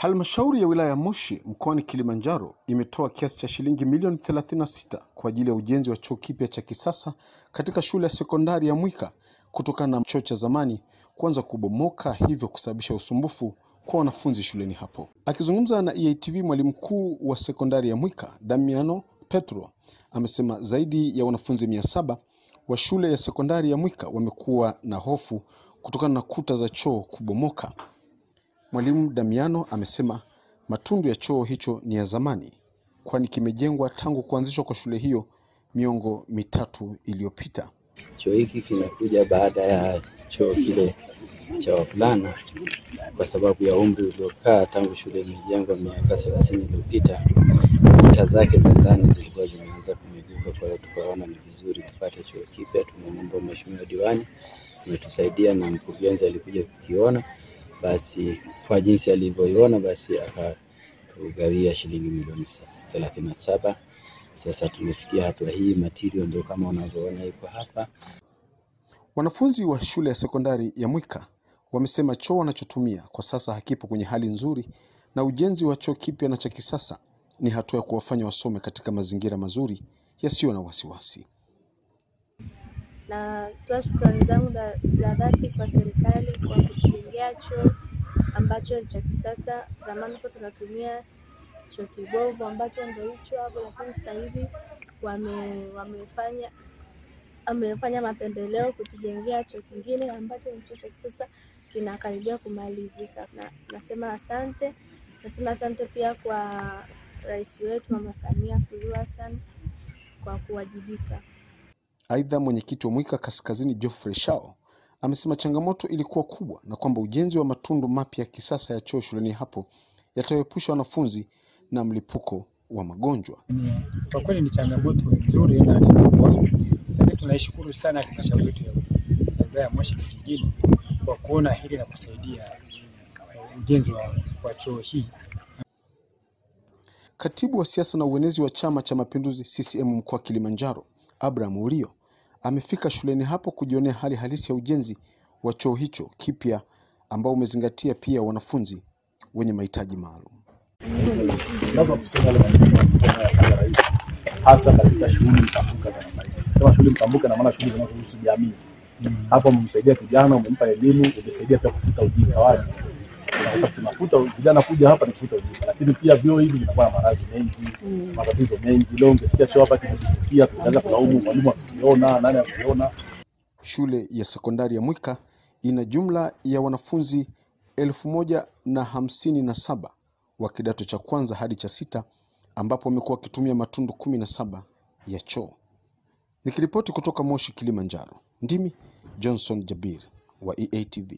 Halmashauri ya wilaya ya Moshi mkoani Kilimanjaro imetoa kiasi cha shilingi milioni 36 kwa ajili ya ujenzi wa choo kipya cha kisasa katika shule ya sekondari ya Mwika kutokana na choo cha zamani kuanza kubomoka, hivyo kusababisha usumbufu kwa wanafunzi shuleni hapo. Akizungumza na EATV, mwalimu mkuu wa sekondari ya Mwika Damiano Petro amesema zaidi ya wanafunzi mia saba wa shule ya sekondari ya Mwika wamekuwa na hofu kutokana na kuta za choo kubomoka. Mwalimu Damiano amesema matundu ya choo hicho ni ya zamani, kwani kimejengwa tangu kuanzishwa kwa shule hiyo miongo mitatu iliyopita. Choo hiki kinakuja baada ya choo kile cha wavulana kwa sababu ya umri uliokaa tangu shule imejengwa miaka thelathini iliyopita. Kuta zake za ndani zilikuwa zimeanza kumeguka, kwa hiyo tukaona ni vizuri tupate choo kipya. Tumemwomba mheshimiwa diwani, ametusaidia na mkurugenzi alikuja kukiona, basi kwa jinsi alivyoiona, basi akatugawia shilingi milioni thelathini na saba. Sasa tumefikia hatua hii, material ndio kama unavyoona iko hapa. Wanafunzi wa shule ya sekondari ya Mwika wamesema choo wanachotumia kwa sasa hakipo kwenye hali nzuri, na ujenzi wa choo kipya na cha kisasa ni hatua ya kuwafanya wasome katika mazingira mazuri yasiyo na wasiwasi. Natoa shukrani zangu za za dhati kwa serikali kwa kutujengea choo ambacho ni cha kisasa. Zamani kwa tunatumia choo kibovu ambacho ndio hicho hapo, lakini sasa hivi wame, wamefanya amefanya mapendeleo kutujengea choo kingine ambacho ni choo cha kisasa kinakaribia kumalizika. Na nasema asante, nasema asante pia kwa rais wetu Mama Samia Suluhu Hassan kwa kuwajibika. Aidha, mwenyekiti wa Mwika Kaskazini Geoffrey Shao amesema changamoto ilikuwa kubwa na kwamba ujenzi wa matundu mapya ya kisasa ya choo shuleni hapo yatawaepusha wanafunzi na mlipuko wa magonjwa. Kwa kweli ni changamoto nzuri na ni kubwa, lakini tunaishukuru sana halmashauri yetu ya ya wilaya ya Moshi vijijini kwa kuona hili na kusaidia ujenzi wa, wa choo hii. Katibu wa siasa na uenezi wa Chama cha Mapinduzi CCM mkoa wa Kilimanjaro, Abraham Urio, amefika shuleni hapo kujionea hali halisi ya ujenzi wa choo hicho kipya ambao umezingatia pia wanafunzi wenye mahitaji maalum. hasa katika shughuli mtambuka za namna hii. Sema shughuli mtambuka na maana shughuli zinazohusu jamii. Hapo umemsaidia kijana, umempa elimu, umesaidia pia kufuta ujinga wake. Tunafuta vijana kuja hapa ni kufuta ujira, lakini pia vyoo hivi vinakuwa na maradhi mengi, matatizo mengi. Leo ungesikia chuo hapa kimejitukia, tunaanza kulaumu mwalimu akiona nani akiona. Shule ya sekondari ya Mwika ina jumla ya wanafunzi elfu moja na hamsini na saba wa kidato cha kwanza hadi cha sita ambapo wamekuwa wakitumia matundu kumi na saba ya choo. Nikiripoti kutoka Moshi, Kilimanjaro, ndimi Johnson Jabir wa EATV.